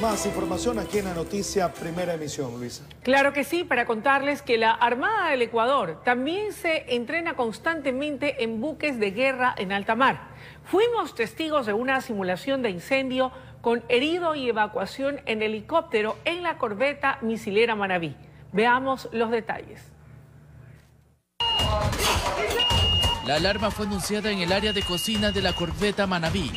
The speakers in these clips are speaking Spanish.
más información aquí en la noticia Primera Emisión, Luisa. Claro que sí, para contarles que la Armada del Ecuador también se entrena constantemente en buques de guerra en alta mar. Fuimos testigos de una simulación de incendio con herido y evacuación en helicóptero en la corbeta misilera Manabí. Veamos los detalles. La alarma fue anunciada en el área de cocina de la corbeta Manabí,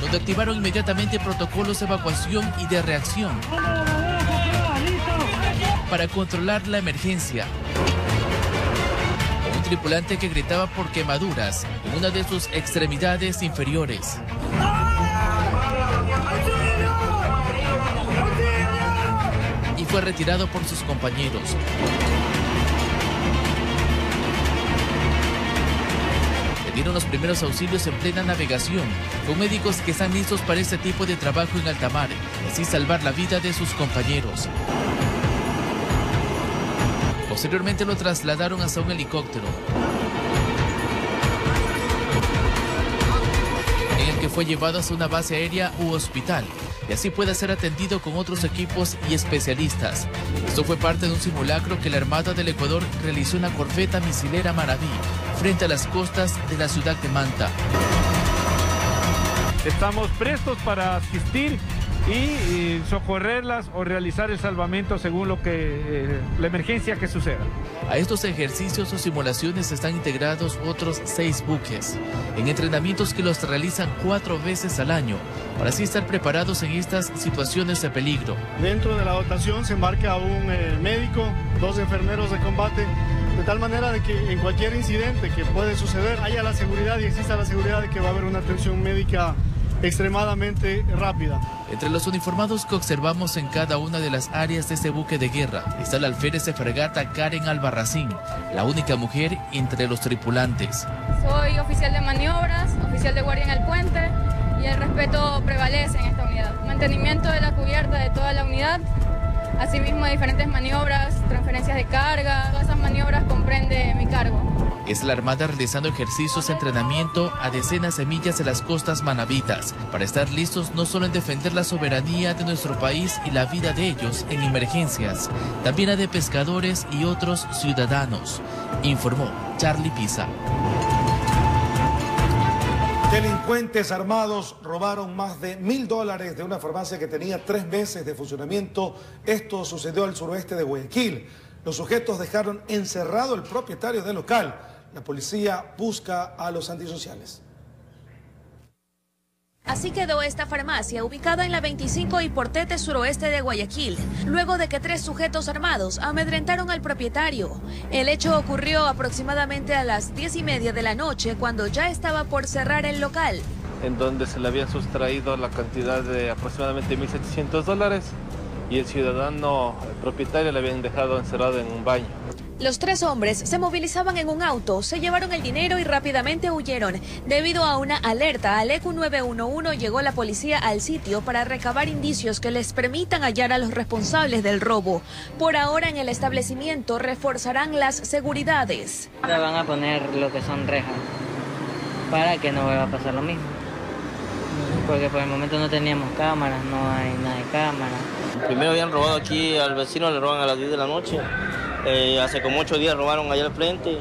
donde activaron inmediatamente protocolos de evacuación y de reacción para controlar la emergencia. Un tripulante que gritaba por quemaduras en una de sus extremidades inferiores. Y fue retirado por sus compañeros. Dieron los primeros auxilios en plena navegación, con médicos que están listos para este tipo de trabajo en alta mar, y así salvar la vida de sus compañeros. Posteriormente lo trasladaron hasta un helicóptero, en el que fue llevado hasta una base aérea u hospital, y así puede ser atendido con otros equipos y especialistas. Esto fue parte de un simulacro que la Armada del Ecuador realizó en la corveta misilera Maraví, frente a las costas de la ciudad de Manta. Estamos prestos para asistir y, y socorrerlas o realizar el salvamento según lo que eh, la emergencia que suceda. A estos ejercicios o simulaciones están integrados otros seis buques, en entrenamientos que los realizan cuatro veces al año, para así estar preparados en estas situaciones de peligro. Dentro de la dotación se embarca un eh, médico, dos enfermeros de combate, de tal manera de que en cualquier incidente que puede suceder haya la seguridad y exista la seguridad de que va a haber una atención médica extremadamente rápida. Entre los uniformados que observamos en cada una de las áreas de este buque de guerra está la alférez de fragata Karen Albarracín, la única mujer entre los tripulantes. Soy oficial de maniobras, oficial de guardia en el puente y el respeto prevalece en esta unidad. Mantenimiento de la cubierta de toda asimismo diferentes maniobras, transferencias de carga, todas esas maniobras comprende mi cargo. Es la Armada realizando ejercicios de entrenamiento a decenas de millas de las costas manabitas para estar listos no solo en defender la soberanía de nuestro país y la vida de ellos en emergencias, también a de pescadores y otros ciudadanos, informó Charlie Pisa. Delincuentes armados robaron más de mil dólares de una farmacia que tenía tres meses de funcionamiento. Esto sucedió al suroeste de Guayaquil. Los sujetos dejaron encerrado el propietario del local. La policía busca a los antisociales. Así quedó esta farmacia ubicada en la 25 y Portete suroeste de Guayaquil, luego de que tres sujetos armados amedrentaron al propietario. El hecho ocurrió aproximadamente a las 10 y media de la noche cuando ya estaba por cerrar el local. En donde se le había sustraído la cantidad de aproximadamente 1.700 dólares y el ciudadano el propietario le habían dejado encerrado en un baño. Los tres hombres se movilizaban en un auto, se llevaron el dinero y rápidamente huyeron. Debido a una alerta al ECU 911 llegó la policía al sitio para recabar indicios que les permitan hallar a los responsables del robo. Por ahora en el establecimiento reforzarán las seguridades. Le van a poner lo que son rejas para que no vuelva a pasar lo mismo. Porque por el momento no teníamos cámaras, no hay nada de cámara. Primero habían robado aquí al vecino, le roban a las 10 de la noche. Eh, hace como 8 días robaron allá al frente.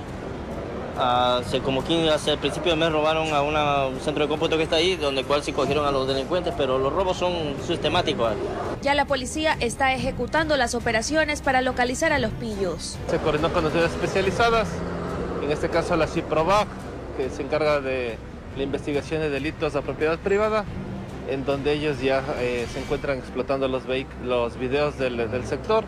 Hace como 15, hace el principio del mes robaron a una- un centro de cómputo que está ahí, donde cual sí cogieron a los delincuentes, pero los robos son sistemáticos. Ya la policía está ejecutando las operaciones para localizar a los pillos. Se coordinó con unidades especializadas, en este caso la CIPROVAC, que se encarga de la investigación de delitos a propiedad privada, en donde ellos ya eh, se encuentran explotando los, videos del, del sector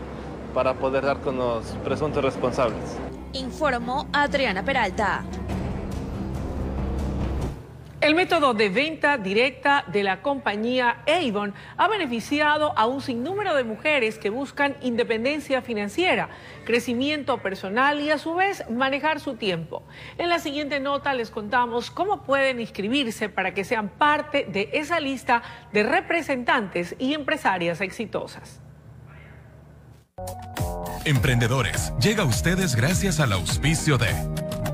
para poder dar con los presuntos responsables. Informó Adriana Peralta. El método de venta directa de la compañía Avon ha beneficiado a un sinnúmero de mujeres que buscan independencia financiera, crecimiento personal y a su vez manejar su tiempo. En la siguiente nota les contamos cómo pueden inscribirse para que sean parte de esa lista de representantes y empresarias exitosas. Emprendedores, llega a ustedes gracias al auspicio de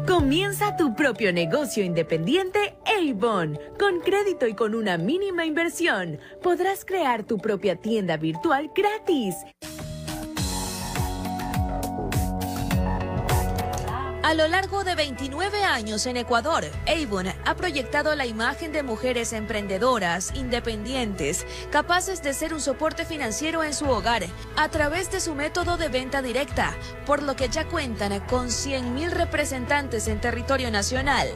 Comienza tu propio negocio independiente Avon. Con crédito y con una mínima inversión, podrás crear tu propia tienda virtual gratis. A lo largo de 29 años en Ecuador, Avon ha proyectado la imagen de mujeres emprendedoras, independientes, capaces de ser un soporte financiero en su hogar a través de su método de venta directa, por lo que ya cuentan con 100.000 representantes en territorio nacional.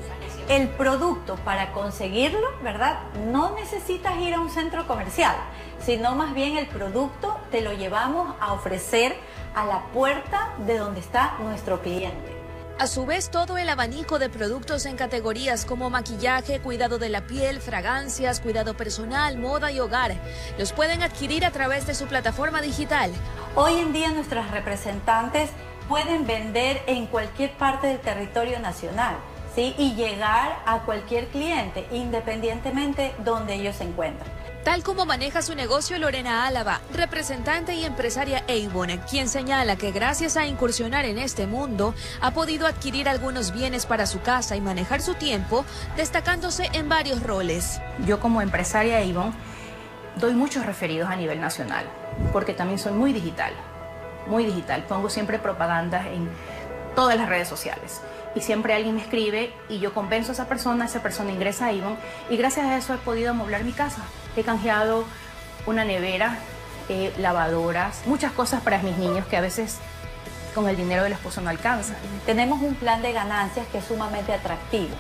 El producto para conseguirlo, ¿verdad? No necesitas ir a un centro comercial, sino más bien el producto te lo llevamos a ofrecer a la puerta de donde está nuestro cliente. A su vez, todo el abanico de productos en categorías como maquillaje, cuidado de la piel, fragancias, cuidado personal, moda y hogar, los pueden adquirir a través de su plataforma digital. Hoy en día nuestros representantes pueden vender en cualquier parte del territorio nacional. ¿Sí? y llegar a cualquier cliente, independientemente donde ellos se encuentren. Tal como maneja su negocio Lorena Álava, representante y empresaria Avon, quien señala que gracias a incursionar en este mundo ha podido adquirir algunos bienes para su casa y manejar su tiempo, destacándose en varios roles. Yo como empresaria Avon doy muchos referidos a nivel nacional, porque también soy muy digital, muy digital. Pongo siempre propaganda en todas las redes sociales y siempre alguien me escribe y yo convenzo a esa persona, esa persona ingresa a Avon y gracias a eso he podido amoblar mi casa. He canjeado una nevera, eh, lavadoras, muchas cosas para mis niños que a veces con el dinero del esposo no alcanza. Tenemos un plan de ganancias que es sumamente atractivo,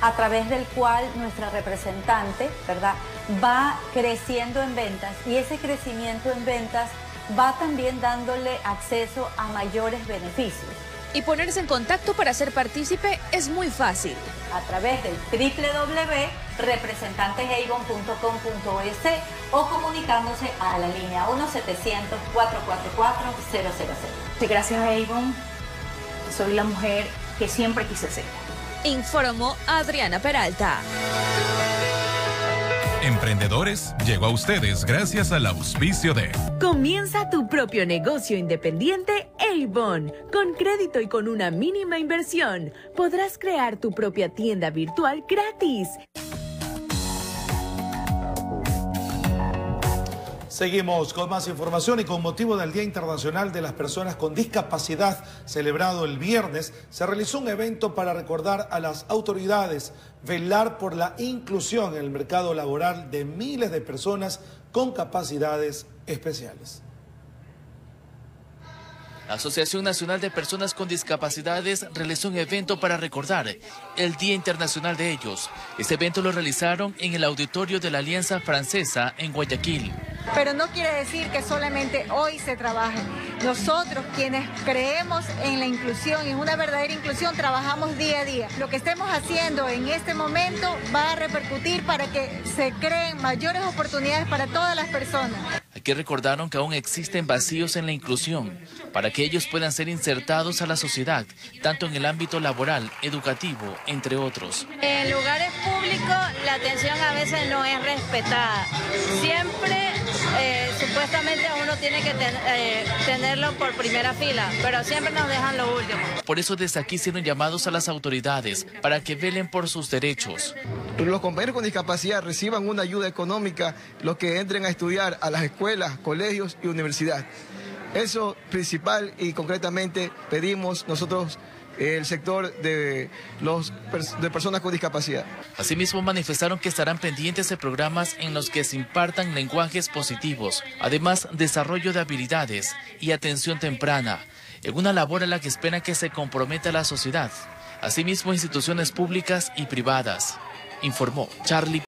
a través del cual nuestra representante, ¿verdad?, va creciendo en ventas y ese crecimiento en ventas va también dándole acceso a mayores beneficios. Y ponerse en contacto para ser partícipe es muy fácil. A través del www.representantesavon.com.es o comunicándose a la línea 1-700-444-000. Gracias a Avon, soy la mujer que siempre quise ser. Informó Adriana Peralta. Emprendedores llegó a ustedes gracias al auspicio de Comienza tu propio negocio independiente Avon. Con crédito y con una mínima inversión, podrás crear tu propia tienda virtual gratis. Seguimos con más información y con motivo del Día Internacional de las Personas con Discapacidad celebrado el viernes, se realizó un evento para recordar a las autoridades velar por la inclusión en el mercado laboral de miles de personas con capacidades especiales. La Asociación Nacional de Personas con Discapacidades realizó un evento para recordar el Día Internacional de ellos. Este evento lo realizaron en el auditorio de la Alianza Francesa en Guayaquil. Pero no quiere decir que solamente hoy se trabaje. Nosotros quienes creemos en la inclusión y en una verdadera inclusión trabajamos día a día. Lo que estemos haciendo en este momento va a repercutir para que se creen mayores oportunidades para todas las personas. Aquí recordaron que aún existen vacíos en la inclusión para que ellos puedan ser insertados a la sociedad, tanto en el ámbito laboral, educativo, entre otros. En lugares públicos la atención a veces no es respetada. Siempre supuestamente uno tiene que eh, tenerlo por primera fila, pero siempre nos dejan lo último. Por eso desde aquí hicieron llamados a las autoridades para que velen por sus derechos. Los compañeros con discapacidad reciban una ayuda económica los que entren a estudiar a las escuelas, colegios y universidades. Eso principal y concretamente pedimos nosotros el sector de, los, de personas con discapacidad. Asimismo, manifestaron que estarán pendientes de programas en los que se impartan lenguajes positivos, además desarrollo de habilidades y atención temprana, en una labor a la que esperan que se comprometa la sociedad. Asimismo, instituciones públicas y privadas, informó Charlie